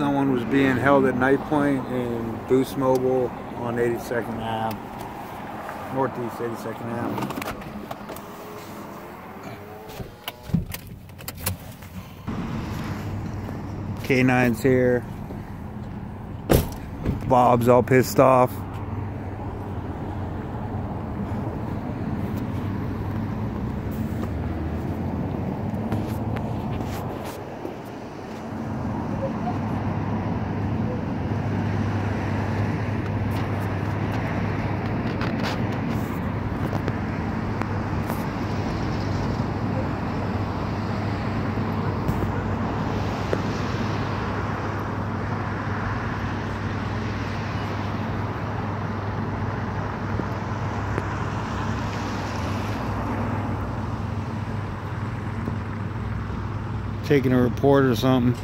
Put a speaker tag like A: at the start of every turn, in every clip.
A: someone was being held at Night Point in Boost Mobile on 82nd Ave, Northeast 82nd Ave. K9's here. Bob's all pissed off. Taking a report or something.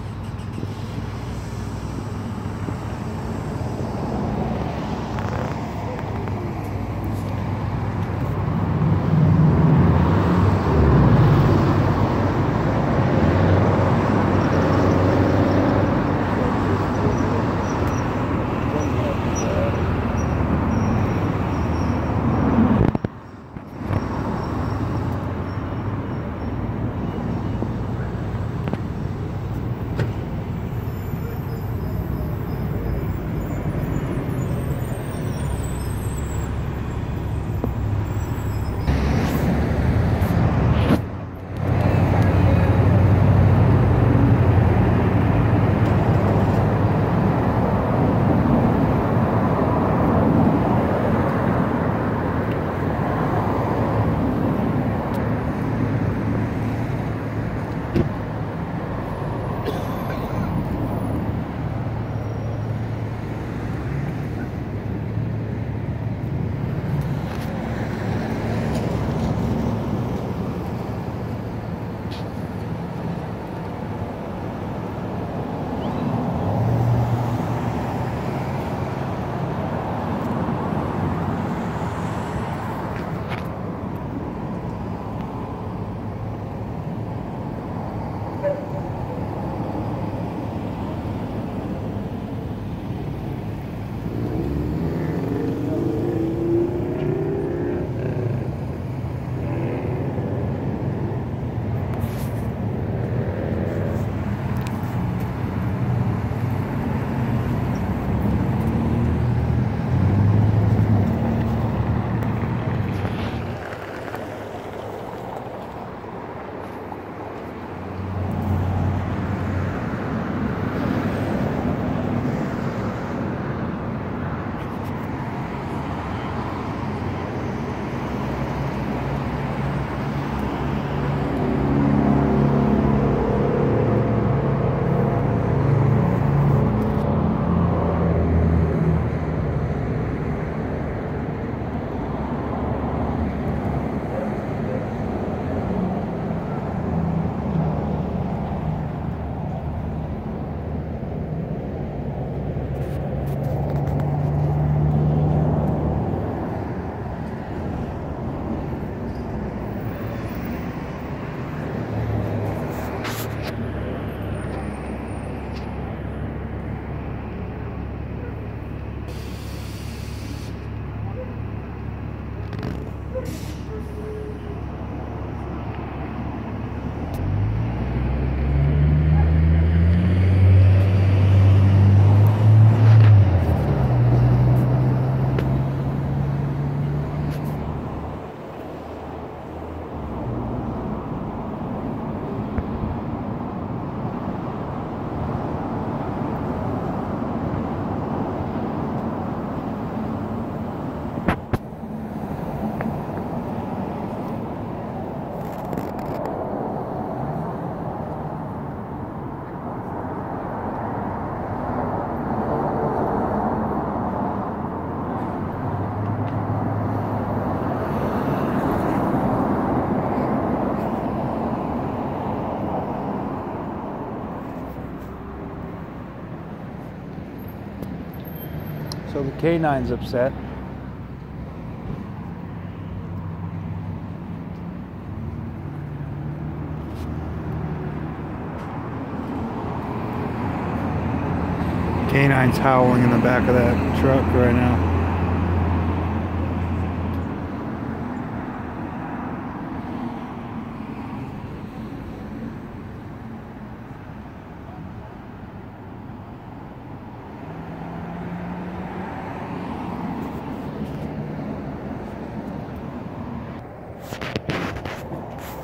A: So the K9's upset. Canine's howling in the back of that truck right now.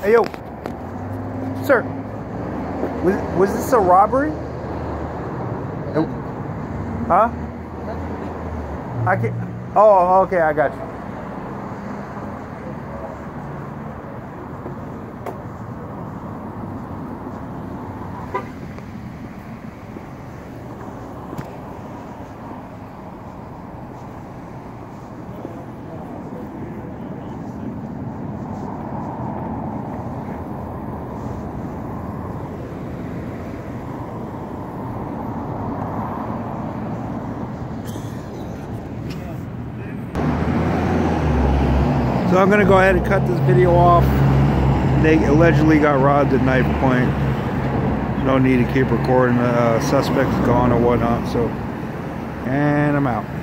A: Hey yo, sir, was, was this a robbery? Huh? I can Oh, okay, I got you. So I'm gonna go ahead and cut this video off. They allegedly got robbed at knife point. No need to keep recording. The uh, suspect's gone or whatnot. So, and I'm out.